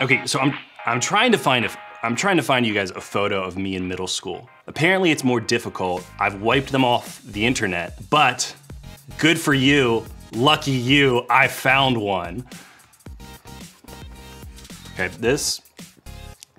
Okay, so I'm I'm trying to find a I'm trying to find you guys a photo of me in middle school. Apparently it's more difficult. I've wiped them off the internet, but good for you, lucky you, I found one. Okay, this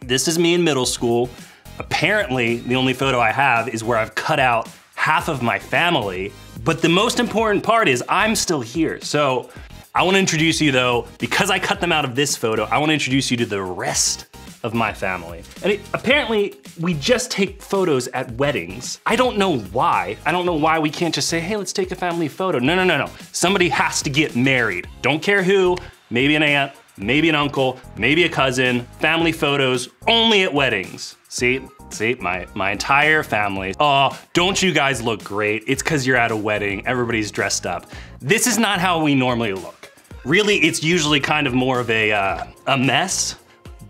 this is me in middle school. Apparently, the only photo I have is where I've cut out half of my family, but the most important part is I'm still here. So I wanna introduce you though, because I cut them out of this photo, I wanna introduce you to the rest of my family. And it, apparently, we just take photos at weddings. I don't know why. I don't know why we can't just say, hey, let's take a family photo. No, no, no, no. Somebody has to get married. Don't care who, maybe an aunt, maybe an uncle, maybe a cousin. Family photos only at weddings. See, see, my, my entire family. Oh, don't you guys look great? It's cause you're at a wedding, everybody's dressed up. This is not how we normally look. Really, it's usually kind of more of a, uh, a mess,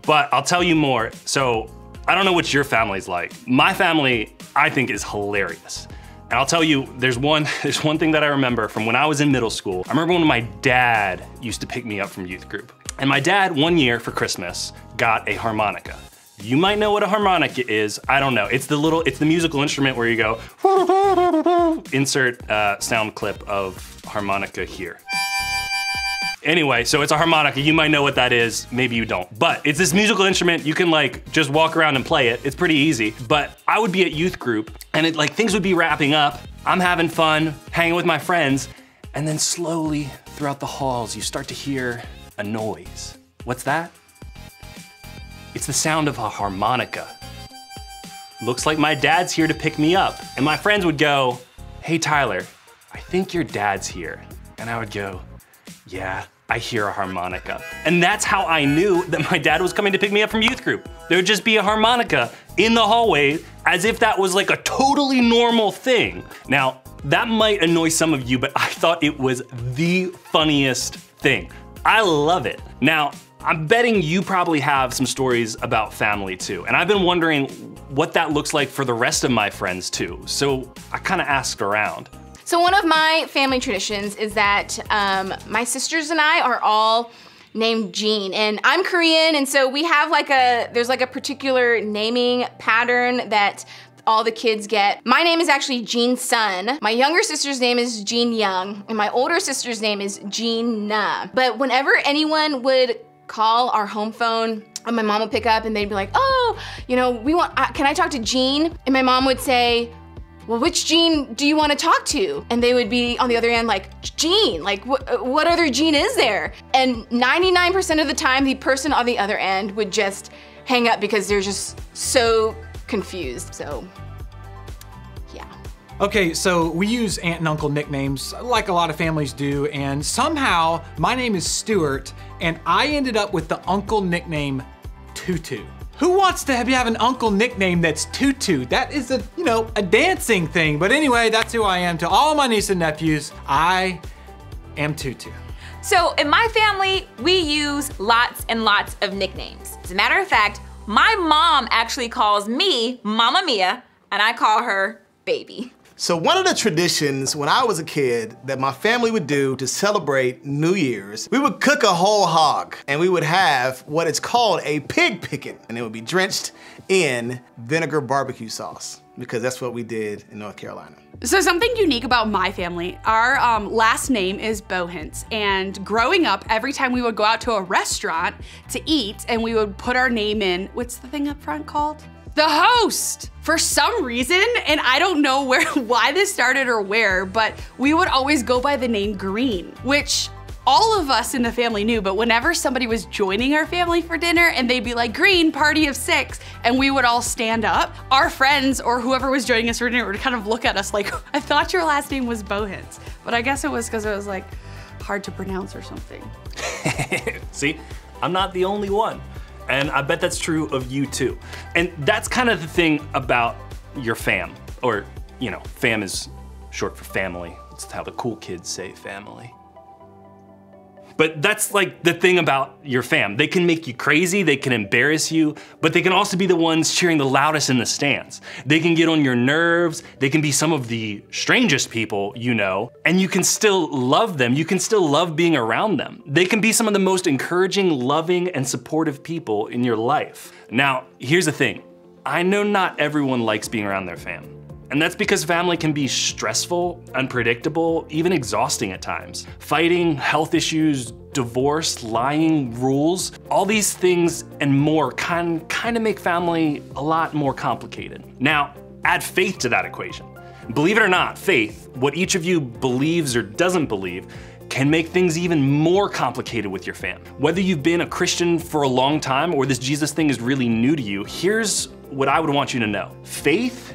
but I'll tell you more. So I don't know what your family's like. My family, I think is hilarious. And I'll tell you, there's one, there's one thing that I remember from when I was in middle school. I remember when my dad used to pick me up from youth group. And my dad, one year for Christmas, got a harmonica. You might know what a harmonica is. I don't know. It's the little, it's the musical instrument where you go, insert uh, sound clip of harmonica here. Anyway, so it's a harmonica. You might know what that is, maybe you don't. But it's this musical instrument. You can like just walk around and play it. It's pretty easy. But I would be at youth group and it like things would be wrapping up. I'm having fun, hanging with my friends. And then slowly throughout the halls, you start to hear a noise. What's that? It's the sound of a harmonica. Looks like my dad's here to pick me up. And my friends would go, hey Tyler, I think your dad's here. And I would go, yeah, I hear a harmonica. And that's how I knew that my dad was coming to pick me up from youth group. There would just be a harmonica in the hallway as if that was like a totally normal thing. Now, that might annoy some of you, but I thought it was the funniest thing. I love it. Now, I'm betting you probably have some stories about family too. And I've been wondering what that looks like for the rest of my friends too. So I kind of asked around. So one of my family traditions is that um, my sisters and I are all named Jean and I'm Korean and so we have like a, there's like a particular naming pattern that all the kids get. My name is actually Jean Sun. My younger sister's name is Jean Young and my older sister's name is Jean Na. But whenever anyone would call our home phone and my mom would pick up and they'd be like, oh, you know, we want, uh, can I talk to Jean? And my mom would say, well, which Jean do you want to talk to? And they would be on the other end like, Jean, like wh what other Jean is there? And 99% of the time, the person on the other end would just hang up because they're just so confused. So, yeah. Okay, so we use aunt and uncle nicknames like a lot of families do, and somehow my name is Stuart, and I ended up with the uncle nickname Tutu. Who wants to have, you have an uncle nickname that's Tutu? That is a, you know, a dancing thing. But anyway, that's who I am. To all my nieces and nephews, I am Tutu. So in my family, we use lots and lots of nicknames. As a matter of fact, my mom actually calls me Mama Mia, and I call her Baby. So one of the traditions when I was a kid that my family would do to celebrate New Year's, we would cook a whole hog and we would have what is called a pig picking and it would be drenched in vinegar barbecue sauce because that's what we did in North Carolina. So something unique about my family, our um, last name is Bohens, and growing up, every time we would go out to a restaurant to eat and we would put our name in, what's the thing up front called? The host for some reason, and I don't know where why this started or where, but we would always go by the name Green, which all of us in the family knew, but whenever somebody was joining our family for dinner and they'd be like, Green, party of six, and we would all stand up, our friends or whoever was joining us for dinner would kind of look at us like, I thought your last name was Bohens. But I guess it was because it was like hard to pronounce or something. See, I'm not the only one. And I bet that's true of you too. And that's kind of the thing about your fam, or, you know, fam is short for family. It's how the cool kids say family. But that's like the thing about your fam. They can make you crazy, they can embarrass you, but they can also be the ones cheering the loudest in the stands. They can get on your nerves, they can be some of the strangest people you know, and you can still love them. You can still love being around them. They can be some of the most encouraging, loving, and supportive people in your life. Now, here's the thing. I know not everyone likes being around their fam. And that's because family can be stressful, unpredictable, even exhausting at times. Fighting, health issues, divorce, lying, rules, all these things and more can kind of make family a lot more complicated. Now, add faith to that equation. Believe it or not, faith, what each of you believes or doesn't believe, can make things even more complicated with your fam. Whether you've been a Christian for a long time or this Jesus thing is really new to you, here's what I would want you to know. Faith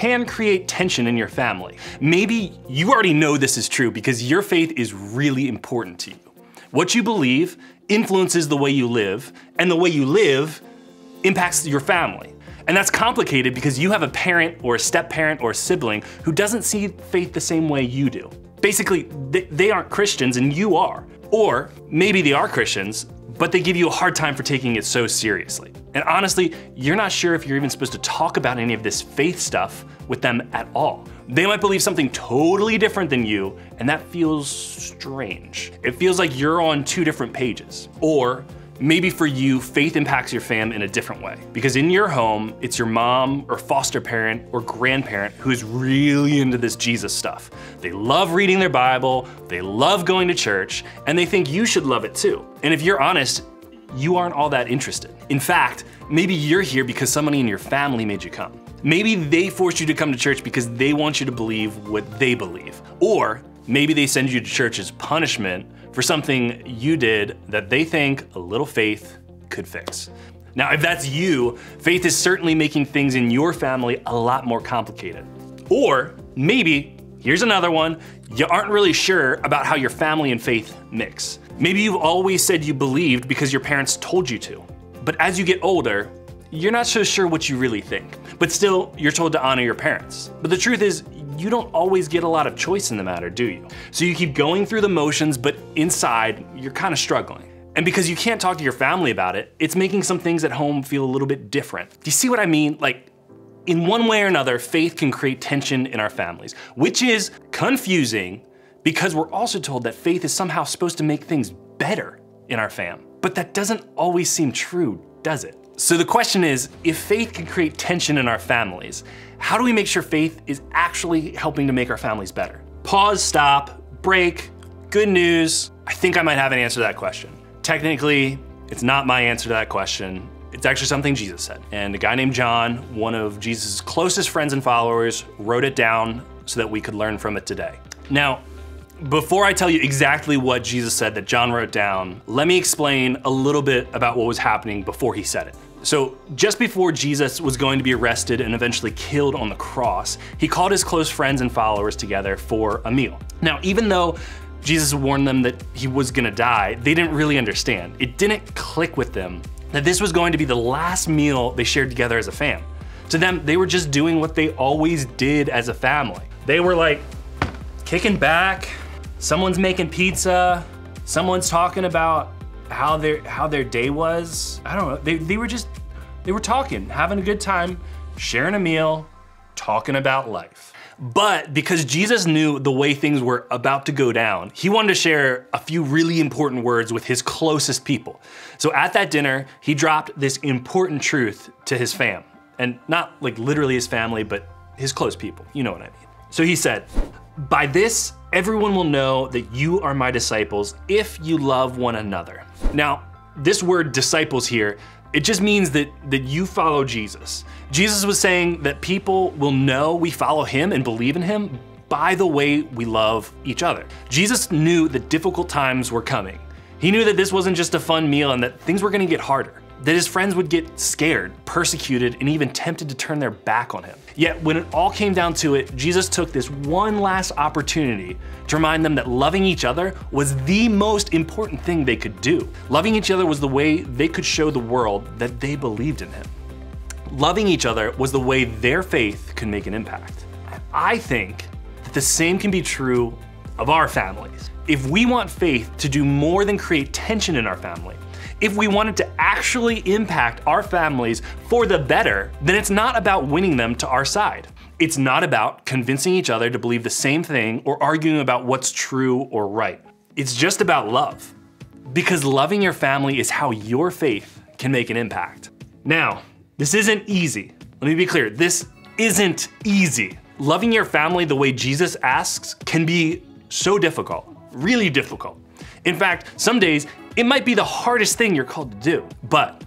can create tension in your family. Maybe you already know this is true because your faith is really important to you. What you believe influences the way you live, and the way you live impacts your family. And that's complicated because you have a parent or a step parent or a sibling who doesn't see faith the same way you do. Basically, they, they aren't Christians and you are. Or maybe they are Christians, but they give you a hard time for taking it so seriously. And honestly, you're not sure if you're even supposed to talk about any of this faith stuff with them at all. They might believe something totally different than you, and that feels strange. It feels like you're on two different pages. Or Maybe for you, faith impacts your fam in a different way. Because in your home, it's your mom or foster parent or grandparent who's really into this Jesus stuff. They love reading their Bible, they love going to church, and they think you should love it too. And if you're honest, you aren't all that interested. In fact, maybe you're here because somebody in your family made you come. Maybe they forced you to come to church because they want you to believe what they believe. Or maybe they send you to church as punishment for something you did that they think a little faith could fix. Now, if that's you, faith is certainly making things in your family a lot more complicated. Or maybe, here's another one, you aren't really sure about how your family and faith mix. Maybe you've always said you believed because your parents told you to. But as you get older, you're not so sure what you really think. But still, you're told to honor your parents. But the truth is, you don't always get a lot of choice in the matter, do you? So you keep going through the motions, but inside, you're kind of struggling. And because you can't talk to your family about it, it's making some things at home feel a little bit different. Do you see what I mean? Like, in one way or another, faith can create tension in our families, which is confusing because we're also told that faith is somehow supposed to make things better in our fam. But that doesn't always seem true, does it? So the question is, if faith can create tension in our families, how do we make sure faith is actually helping to make our families better? Pause, stop, break, good news. I think I might have an answer to that question. Technically, it's not my answer to that question. It's actually something Jesus said. And a guy named John, one of Jesus' closest friends and followers, wrote it down so that we could learn from it today. Now, before I tell you exactly what Jesus said that John wrote down, let me explain a little bit about what was happening before he said it. So, just before Jesus was going to be arrested and eventually killed on the cross, he called his close friends and followers together for a meal. Now, even though Jesus warned them that he was gonna die, they didn't really understand. It didn't click with them that this was going to be the last meal they shared together as a fam. To them, they were just doing what they always did as a family. They were like kicking back, someone's making pizza, someone's talking about how their how their day was. I don't know. They they were just they were talking, having a good time, sharing a meal, talking about life. But because Jesus knew the way things were about to go down, he wanted to share a few really important words with his closest people. So at that dinner, he dropped this important truth to his fam. And not like literally his family, but his close people. You know what I mean. So he said, By this, everyone will know that you are my disciples if you love one another. Now, this word disciples here, it just means that, that you follow Jesus. Jesus was saying that people will know we follow him and believe in him by the way we love each other. Jesus knew that difficult times were coming. He knew that this wasn't just a fun meal and that things were gonna get harder that his friends would get scared, persecuted, and even tempted to turn their back on him. Yet, when it all came down to it, Jesus took this one last opportunity to remind them that loving each other was the most important thing they could do. Loving each other was the way they could show the world that they believed in him. Loving each other was the way their faith could make an impact. I think that the same can be true of our families. If we want faith to do more than create tension in our family, if we want it to actually impact our families for the better, then it's not about winning them to our side. It's not about convincing each other to believe the same thing or arguing about what's true or right. It's just about love. Because loving your family is how your faith can make an impact. Now, this isn't easy. Let me be clear, this isn't easy. Loving your family the way Jesus asks can be so difficult, really difficult. In fact, some days it might be the hardest thing you're called to do. But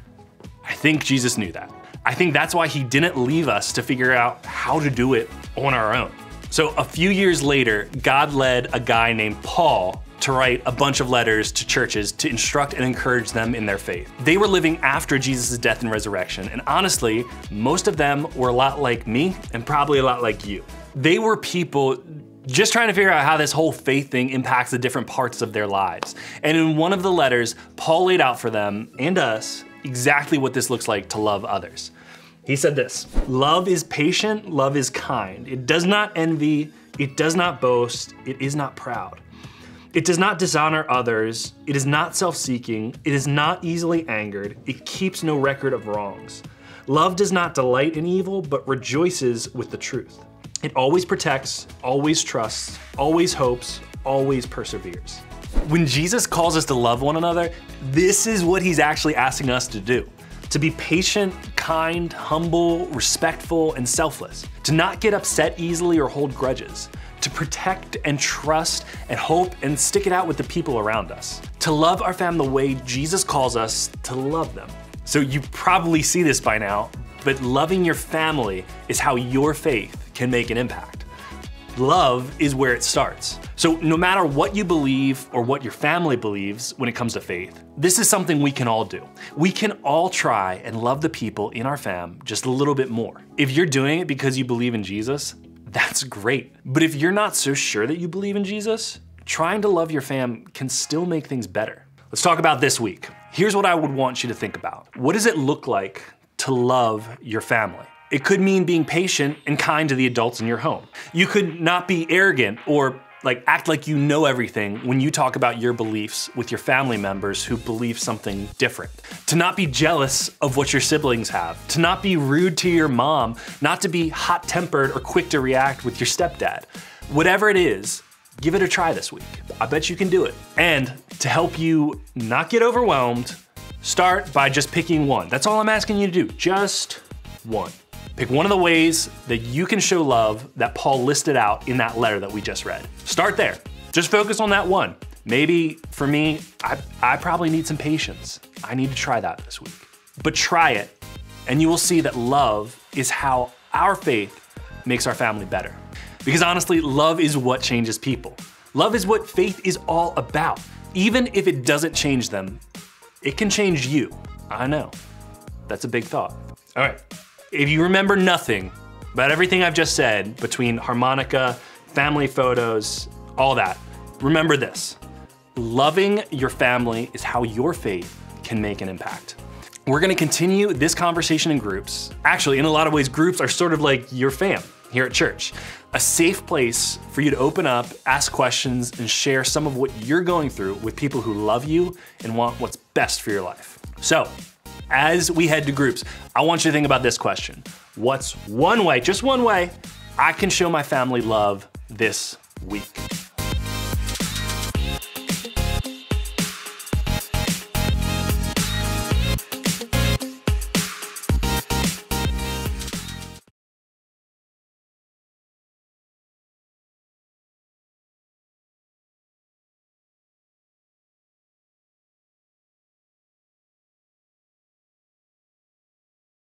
I think Jesus knew that. I think that's why he didn't leave us to figure out how to do it on our own. So a few years later, God led a guy named Paul to write a bunch of letters to churches to instruct and encourage them in their faith. They were living after Jesus' death and resurrection, and honestly, most of them were a lot like me and probably a lot like you. They were people just trying to figure out how this whole faith thing impacts the different parts of their lives. And in one of the letters, Paul laid out for them and us exactly what this looks like to love others. He said this Love is patient, love is kind. It does not envy, it does not boast, it is not proud. It does not dishonor others, it is not self seeking, it is not easily angered, it keeps no record of wrongs. Love does not delight in evil, but rejoices with the truth. It always protects, always trusts, always hopes, always perseveres. When Jesus calls us to love one another, this is what he's actually asking us to do to be patient, kind, humble, respectful, and selfless, to not get upset easily or hold grudges, to protect and trust and hope and stick it out with the people around us, to love our family the way Jesus calls us to love them. So you probably see this by now, but loving your family is how your faith can make an impact. Love is where it starts. So, no matter what you believe or what your family believes when it comes to faith, this is something we can all do. We can all try and love the people in our fam just a little bit more. If you're doing it because you believe in Jesus, that's great. But if you're not so sure that you believe in Jesus, trying to love your fam can still make things better. Let's talk about this week. Here's what I would want you to think about. What does it look like to love your family? It could mean being patient and kind to the adults in your home. You could not be arrogant or like act like you know everything when you talk about your beliefs with your family members who believe something different. To not be jealous of what your siblings have. To not be rude to your mom. Not to be hot tempered or quick to react with your stepdad. Whatever it is, give it a try this week. I bet you can do it. And to help you not get overwhelmed, start by just picking one. That's all I'm asking you to do. Just one. Pick one of the ways that you can show love that Paul listed out in that letter that we just read. Start there. Just focus on that one. Maybe for me, I, I probably need some patience. I need to try that this week. But try it, and you will see that love is how our faith makes our family better. Because honestly, love is what changes people. Love is what faith is all about. Even if it doesn't change them, it can change you. I know. That's a big thought. All right. If you remember nothing about everything I've just said between harmonica, family photos, all that, remember this. Loving your family is how your faith can make an impact. We're gonna continue this conversation in groups. Actually, in a lot of ways, groups are sort of like your fam here at church. A safe place for you to open up, ask questions, and share some of what you're going through with people who love you and want what's best for your life. So, as we head to groups, I want you to think about this question. What's one way, just one way, I can show my family love this week?